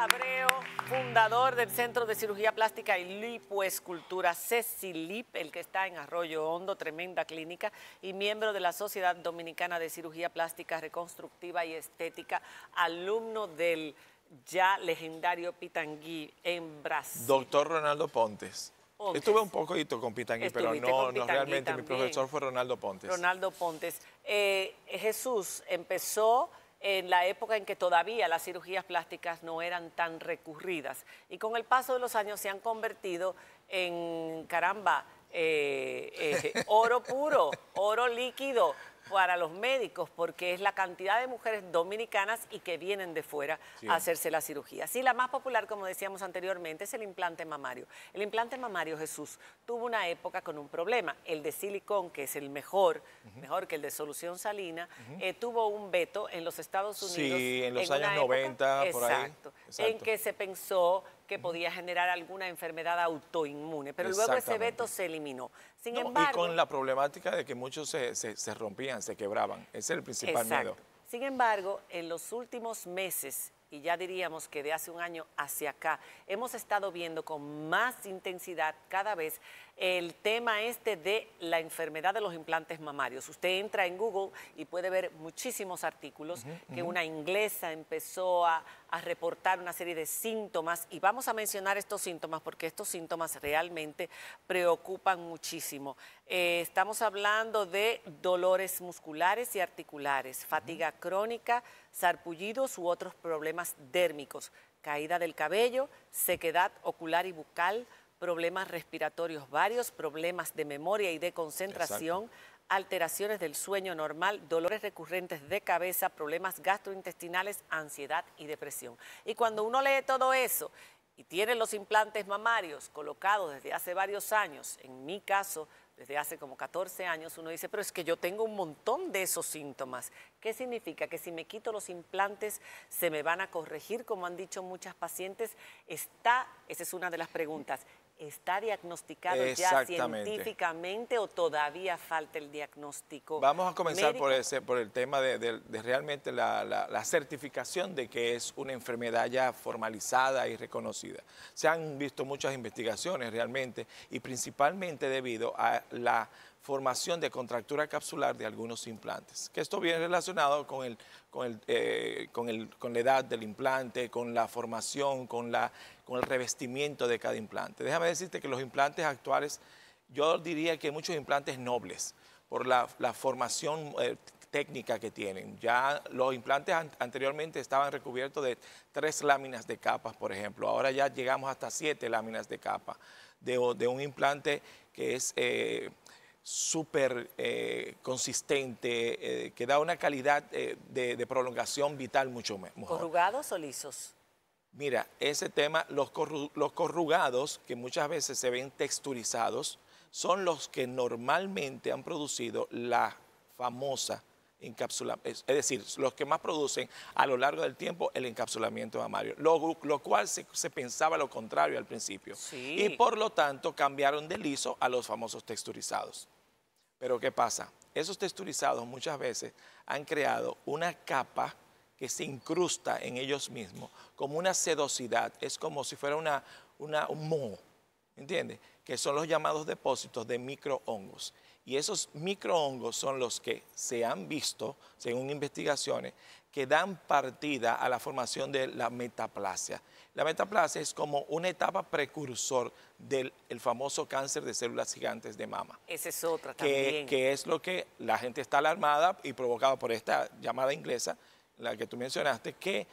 Abreu, fundador del Centro de Cirugía Plástica y Lipoescultura CECILIP, el que está en Arroyo Hondo, tremenda clínica, y miembro de la Sociedad Dominicana de Cirugía Plástica Reconstructiva y Estética, alumno del ya legendario Pitangui en Brasil. Doctor Ronaldo Pontes. Pontes. Estuve un poquito con Pitangui, pero no, no realmente. Mi profesor fue Ronaldo Pontes. Ronaldo Pontes. Eh, Jesús empezó en la época en que todavía las cirugías plásticas no eran tan recurridas. Y con el paso de los años se han convertido en, caramba, eh, eh, oro puro, oro líquido para los médicos porque es la cantidad de mujeres dominicanas y que vienen de fuera Sí. a hacerse la cirugía. Sí, la más popular, como decíamos anteriormente, es el implante mamario. El implante mamario, Jesús, tuvo una época con un problema. El de silicón, que es el mejor, mejor que el de solución salina, eh, tuvo un veto en los Estados Unidos. Sí, en los años época- 90, por ahí. Exacto, En que se pensó que podía generar alguna enfermedad autoinmune, pero luego ese veto se eliminó. Sin No, embargo, y con la problemática de que muchos se, se- se rompían, se quebraban. Ese es el principal Exacto. miedo. Sin embargo, en los últimos meses, y ya diríamos que de hace un año hacia acá, hemos estado viendo con más intensidad cada vez el tema este de la enfermedad de los implantes mamarios. Usted entra en Google y puede ver muchísimos artículos que una inglesa empezó a, a reportar una serie de síntomas y vamos a mencionar estos síntomas porque estos síntomas realmente preocupan muchísimo. Eh, estamos hablando de dolores musculares y articulares, fatiga crónica, sarpullidos u otros problemas dérmicos, caída del cabello, sequedad ocular y bucal, problemas respiratorios varios, problemas de memoria y de concentración, alteraciones del sueño normal, dolores recurrentes de cabeza, problemas gastrointestinales, ansiedad y depresión. Y cuando uno lee todo eso y tiene los implantes mamarios colocados desde hace varios años, en mi caso, desde hace como 14 años, uno dice, pero es que yo tengo un montón de esos síntomas. ¿Qué significa? Que si me quito los implantes se me van a corregir, como han dicho muchas pacientes. Está, esa es una de las preguntas, ¿está diagnosticado ya científicamente o todavía falta el diagnóstico? Vamos a comenzar por, ese, por el tema de, de- de realmente la, la- la certificación de que es una enfermedad ya formalizada y reconocida. Se han visto muchas investigaciones realmente y principalmente debido a la formación de contractura capsular de algunos implantes, que esto viene relacionado con, el, con, el, eh, con, el- con la edad del implante, con la formación, con, la, con el revestimiento de cada implante. Déjame decirte que los implantes actuales, yo diría que hay muchos implantes nobles por la, la formación eh, técnica que tienen. Ya los implantes an- anteriormente estaban recubiertos de tres láminas de capas, por ejemplo. Ahora ya llegamos hasta siete láminas de capa de, de un implante que es eh, súper eh, consistente, eh, que da una calidad eh, de, de prolongación vital mucho me- mejor. ¿Corrugados o lisos? Mira, ese tema, los, corru- los corrugados, que muchas veces se ven texturizados, son los que normalmente han producido la famosa encapsulamiento, es decir, los que más producen a lo largo del tiempo el encapsulamiento mamario, lo, lo cual se, se pensaba lo contrario al principio. Sí. Y por lo tanto cambiaron de liso a los famosos texturizados. Pero ¿qué pasa? Esos texturizados muchas veces han creado una capa que se incrusta en ellos mismos, como una sedosidad, es como si fuera una, una- un moho, ¿entiendes? Que son los llamados depósitos de microhongos. Y esos microhongos son los que se han visto, según investigaciones, que dan partida a la formación de la metaplasia. La metaplasia es como una etapa precursor del el famoso cáncer de células gigantes de mama Esa es otra que, también. que es lo que la gente está alarmada y provocada por esta llamada inglesa, la que tú mencionaste, que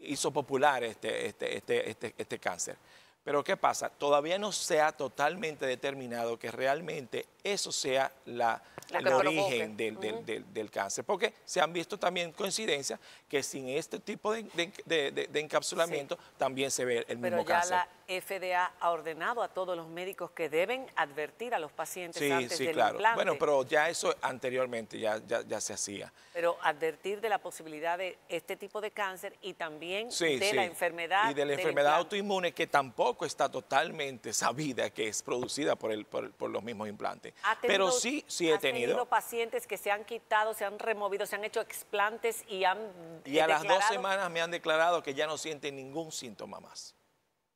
hizo popular este, este, este, este, este cáncer. Pero ¿qué pasa? Todavía no se ha totalmente determinado que realmente eso sea la, el origen del, del- del- del cáncer. Porque se han visto también coincidencias que sin este tipo de, de- de- encapsulamiento también se ve el Pero mismo ya cáncer. la FDA ha ordenado a todos los médicos que deben advertir a los pacientes Sí, antes sí, del claro. implante. Bueno, pero ya eso anteriormente ya, ya, ya se hacía. Pero advertir de la posibilidad de este tipo de cáncer y también Sí, de la enfermedad. Y de la enfermedad implante. autoinmune que tampoco está totalmente sabida que es producida por, el, por, por los mismos implantes. ¿Ha tenido- Pero sí, sí he tenido tenido pacientes que se han quitado, se han removido, se han hecho explantes y han Y a las dos semanas me han declarado que ya no sienten ningún síntoma más.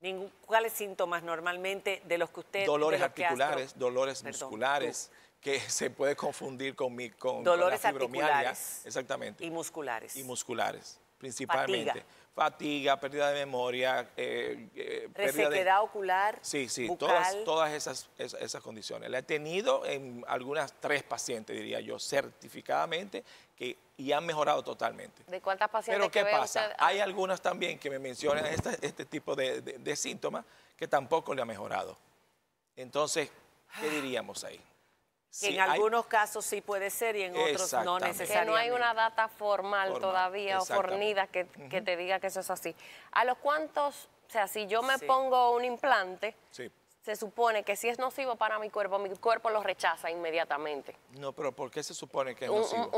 Ningún, ¿Cuáles síntomas normalmente de los que usted... Dolores articulares, dolores musculares, que se puede confundir con, mi, con, dolores articulares. Exactamente. Y musculares. Y musculares, principalmente fatiga, pérdida de memoria, eh, eh resequedad ocular. Sí, sí, todas, todas esas, esas, condiciones. La he tenido en algunas tres pacientes, diría yo, certificadamente, que, y han mejorado totalmente. ¿De cuántas pacientes? Pero ¿qué pasa? Hay algunas también que me mencionan este, este tipo de, de síntomas que tampoco le ha mejorado. Entonces, ¿qué diríamos ahí? En algunos casos sí puede ser y en otros no necesariamente. Que no hay una data formal, todavía o fornida que, te diga que eso es así. ¿A los cuantos, o sea, si yo me pongo un implante, se supone que si es nocivo para mi cuerpo, mi cuerpo lo rechaza inmediatamente? No, pero ¿por qué se supone que es nocivo?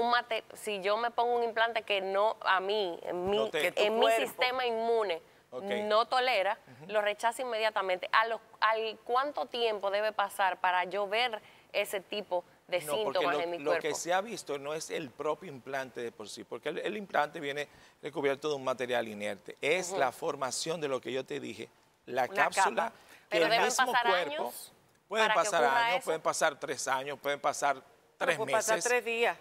si yo me pongo un implante que no a mí, en mi, en mi sistema inmune, no tolera, lo rechaza inmediatamente. ¿A ¿Al cuánto tiempo debe pasar para yo ver ese tipo de síntomas en mi cuerpo. Lo que se ha visto no es el propio implante de por sí, porque el, implante viene recubierto de un material inerte. Es la formación de lo que yo te dije, la cápsula, que el mismo cuerpo. Pueden pasar años, pueden pasar tres años, pueden pasar tres meses. pasar tres días.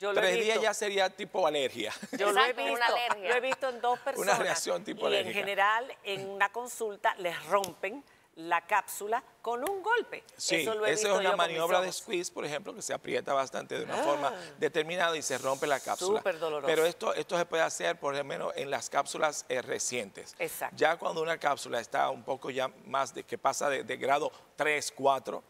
Yo tres días ya sería tipo alergia. Yo lo he visto, lo he visto en dos personas. Una reacción tipo y en general, en una consulta, les rompen la cápsula con un golpe. Sí, Eso esa es una maniobra de squeeze, por ejemplo, que se aprieta bastante de una forma ah. determinada y se rompe la cápsula. Súper doloroso. Pero esto, esto se puede hacer, por lo menos, en las cápsulas eh, recientes. Exacto. Ya cuando una cápsula está un poco ya más de que pasa de, grado 3, 4,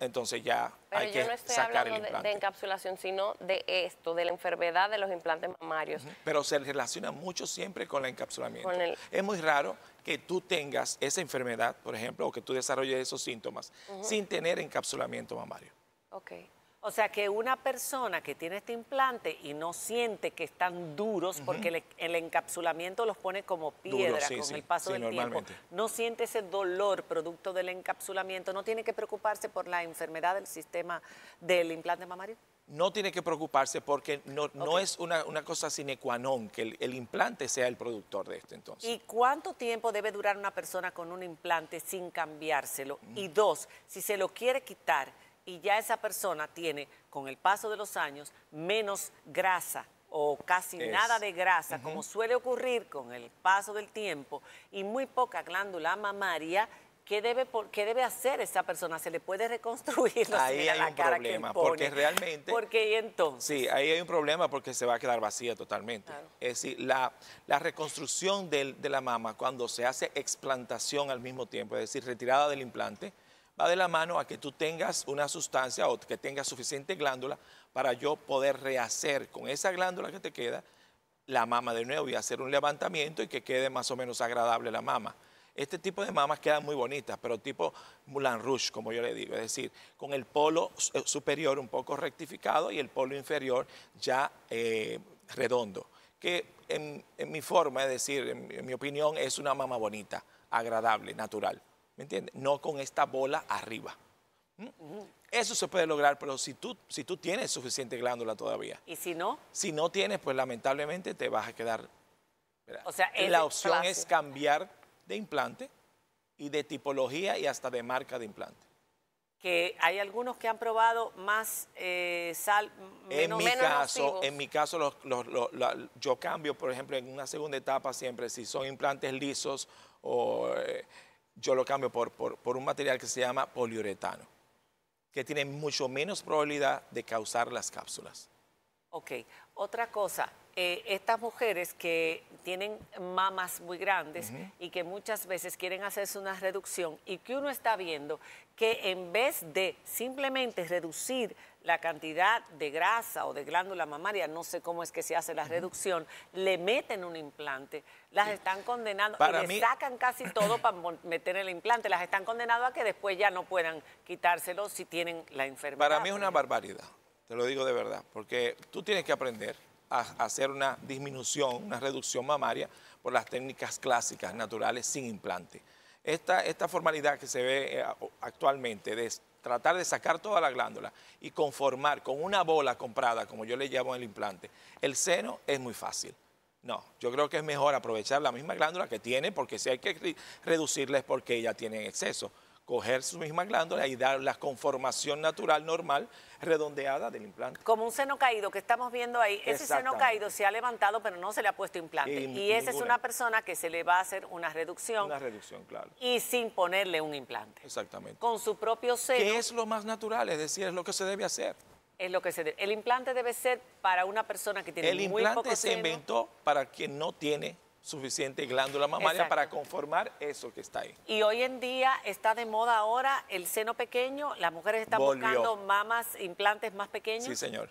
entonces ya hay que sacar el implante. De, de, encapsulación, sino de esto, de la enfermedad de los implantes mamarios. Pero se relaciona mucho siempre con el encapsulamiento. Es muy raro que tú tengas esa enfermedad, por ejemplo, o que tú desarrolles esos síntomas sin tener encapsulamiento mamario. Okay. O sea que una persona que tiene este implante y no siente que están duros, porque el, encapsulamiento los pone como piedra con el paso del tiempo, no siente ese dolor producto del encapsulamiento, no tiene que preocuparse por la enfermedad del sistema del implante mamario no tiene que preocuparse porque no, es una, cosa sine qua non que el, implante sea el productor de esto entonces. ¿Y cuánto tiempo debe durar una persona con un implante sin cambiárselo? Y dos, si se lo quiere quitar y ya esa persona tiene, con el paso de los años, menos grasa o casi nada de grasa, como suele ocurrir con el paso del tiempo, y muy poca glándula mamaria, ¿Qué debe, ¿Qué debe hacer esa persona? ¿Se le puede reconstruir? ahí hay un problema, porque realmente... Porque y entonces... Sí, ahí hay un problema porque se va a quedar vacía totalmente. Es decir, la, la reconstrucción de la mama cuando se hace explantación al mismo tiempo, es decir, retirada del implante, va de la mano a que tú tengas una sustancia o que tengas suficiente glándula para yo poder rehacer con esa glándula que te queda la mama de nuevo y hacer un levantamiento y que quede más o menos agradable la mama. Este tipo de mamas quedan muy bonitas, pero tipo Moulin Rouge, como yo le digo, es decir, con el polo eh, superior un poco rectificado y el polo inferior ya eh, redondo, que en, mi forma, es decir, en, mi opinión, es una mama bonita, agradable, natural, ¿me entiendes? No con esta bola arriba. ¿Mm? Eso se puede lograr, pero si tú, si tú tienes suficiente glándula todavía. ¿Y si no? Si no tienes, pues lamentablemente te vas a quedar... O sea, la opción es cambiar de implante y de tipología y hasta de marca de implante. Que hay algunos que han probado más eh, sal, menos, en mi caso, En mi caso, yo cambio, por ejemplo, en una segunda etapa siempre, si son implantes lisos, o, eh, yo lo cambio por, por un material que se llama poliuretano, que tiene mucho menos probabilidad de causar las cápsulas. Ok, otra cosa, eh, estas mujeres que tienen mamas muy grandes y que muchas veces quieren hacerse una reducción y que uno está viendo que en vez de simplemente reducir la cantidad de grasa o de glándula mamaria, no sé cómo es que se hace la reducción, le meten un implante, las están condenando y le sacan casi todo para meter el implante, las están condenando a que después ya no puedan quitárselo si tienen la enfermedad. Para mí es una barbaridad, te lo digo de verdad, porque tú tienes que aprender a hacer una disminución, una reducción mamaria por las técnicas clásicas naturales sin implante. Esta, esta formalidad que se ve eh, actualmente de tratar de sacar toda la glándula y conformar con una bola comprada, como yo le llamo el implante, el seno es muy fácil. No, yo creo que es mejor aprovechar la misma glándula que tiene, porque si hay que reducirla es porque ella tiene exceso coger su misma glándula y dar la conformación natural normal redondeada del implante. Como un seno caído que estamos viendo ahí, ese seno caído se ha levantado pero no se le ha puesto implante. Y, esa es una persona que se le va a hacer una reducción. Una reducción, claro. Y sin ponerle un implante. Exactamente. Con su propio seno. Que es lo más natural, es decir, es lo que se debe hacer. Es lo que se debe. El implante debe ser para una persona que tiene el muy poco El implante se inventó para quien no tiene suficiente glándula mamaria para conformar eso que está ahí. Y hoy en día está de moda ahora el seno pequeño, las mujeres están buscando mamas, implantes más pequeños. Sí, señor.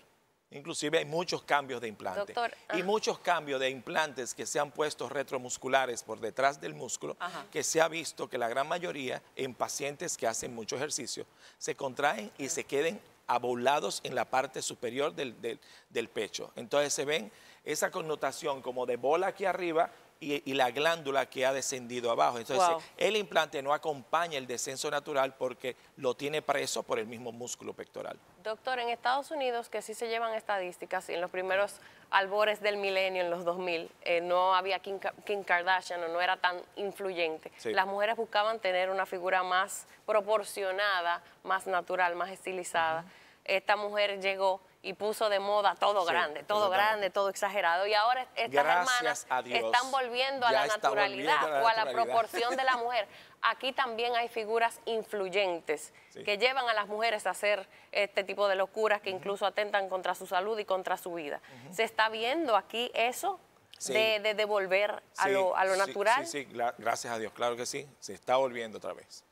Inclusive hay muchos cambios de implantes. y ah. muchos cambios de implantes que se han puesto retromusculares por detrás del músculo, que se ha visto que la gran mayoría en pacientes que hacen mucho ejercicio se contraen y se queden abolados en la parte superior del, del pecho. Entonces se ven esa connotación como de bola aquí arriba y, la glándula que ha descendido abajo. Entonces, el implante no acompaña el descenso natural porque lo tiene preso por el mismo músculo pectoral. Doctor, en Estados Unidos, que sí se llevan estadísticas, en los primeros albores del milenio, en los 2000, eh, no había Kim, Kardashian o no era tan influyente. Las mujeres buscaban tener una figura más proporcionada, más natural, más estilizada. Esta mujer llegó y puso de moda todo grande, todo grande, todo exagerado. Y ahora estas hermanas están volviendo a la naturalidad o a la proporción de la mujer. Aquí también hay figuras influyentes que llevan a las mujeres a hacer este tipo de locuras que incluso atentan contra su salud y contra su vida. ¿Se está viendo aquí eso? De, devolver a, lo, a lo natural. Sí, sí, gracias a Dios, claro que sí, se está volviendo otra vez.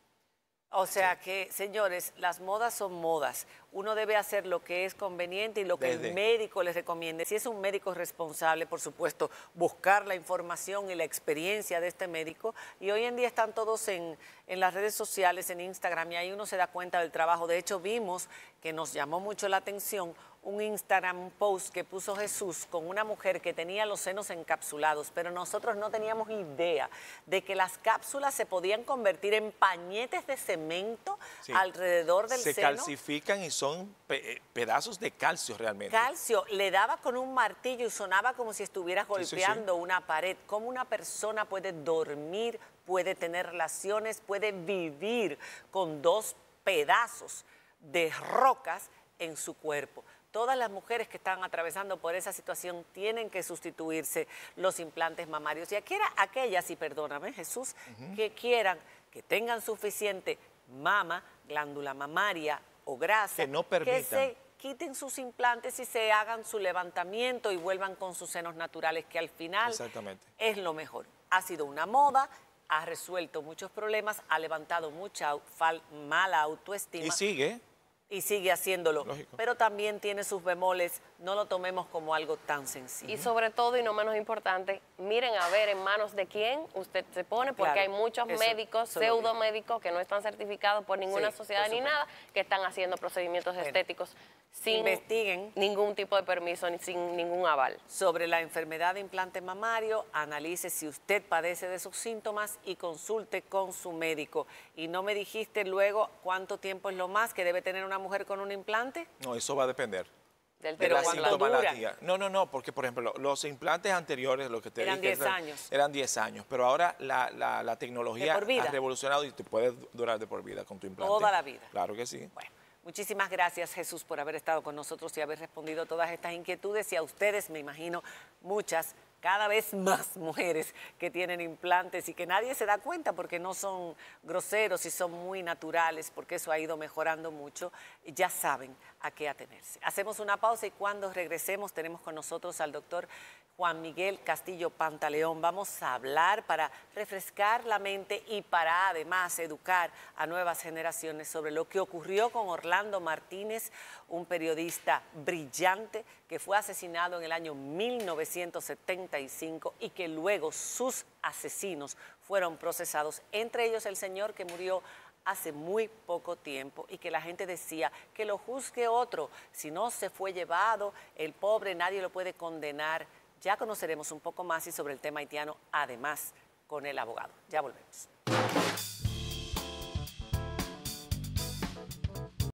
O sea que, señores, las modas son modas. Uno debe hacer lo que es conveniente y lo que el médico les recomiende. Si es un médico responsable, por supuesto, buscar la información y la experiencia de este médico. Y hoy en día están todos en, en las redes sociales, en Instagram, y ahí uno se da cuenta del trabajo. De hecho, vimos que nos llamó mucho la atención un Instagram post que puso Jesús con una mujer que tenía los senos encapsulados, pero nosotros no teníamos idea de que las cápsulas se podían convertir en pañetes de cemento alrededor del seno. Se calcifican y son eh, pedazos de calcio realmente. Calcio, le daba con un martillo y sonaba como si estuvieras golpeando una pared. ¿Cómo una persona puede dormir, puede tener relaciones, puede vivir con dos pedazos de rocas en su cuerpo? todas las mujeres que están atravesando por esa situación tienen que sustituirse los implantes mamarios. Y aquellas, y perdóname Jesús, que quieran, que tengan suficiente mama, glándula mamaria o grasa, que, no permitan. se quiten sus implantes y se hagan su levantamiento y vuelvan con sus senos naturales, que al final es lo mejor. Ha sido una moda, ha resuelto muchos problemas, ha levantado mucha mala autoestima. Y sigue y sigue haciéndolo. Pero también tiene sus bemoles, no lo tomemos como algo tan sencillo. Y sobre todo, y no menos importante, miren a ver en manos de quién usted se pone, porque hay muchos médicos, pseudo médicos, que no están certificados por ninguna sociedad ni nada, que están haciendo procedimientos estéticos sin investiguen ningún tipo de permiso ni sin ningún aval. Sobre la enfermedad de implante mamario, analice si usted padece de esos síntomas y consulte con su médico. Y no me dijiste luego cuánto tiempo es lo más que debe tener una mujer con un implante. No, eso va a depender. Del de la sintomatología. No, no, no, porque por ejemplo, los implantes anteriores, lo que te eran 10 años. Eran 10 años, pero ahora la, la, tecnología ha revolucionado y te puede durar de por vida con tu implante. Toda la vida. Claro que sí. Bueno. Muchísimas gracias Jesús por haber estado con nosotros y haber respondido todas estas inquietudes y a ustedes, me imagino, muchas, cada vez más mujeres que tienen implantes y que nadie se da cuenta porque no son groseros y son muy naturales, porque eso ha ido mejorando mucho, ya saben a qué atenerse. Hacemos una pausa y cuando regresemos tenemos con nosotros al doctor Juan Miguel Castillo Pantaleón. Vamos a hablar para refrescar la mente y para además educar a nuevas generaciones sobre lo que ocurrió con Orlando Martínez, un periodista brillante que fue asesinado en el año 1975 y que luego sus asesinos fueron procesados, entre ellos el señor que murió hace muy poco tiempo y que la gente decía que lo juzgue otro, si no se fue llevado, el pobre nadie lo puede condenar ya conoceremos un poco más y sobre el tema haitiano, además con el abogado. Ya volvemos.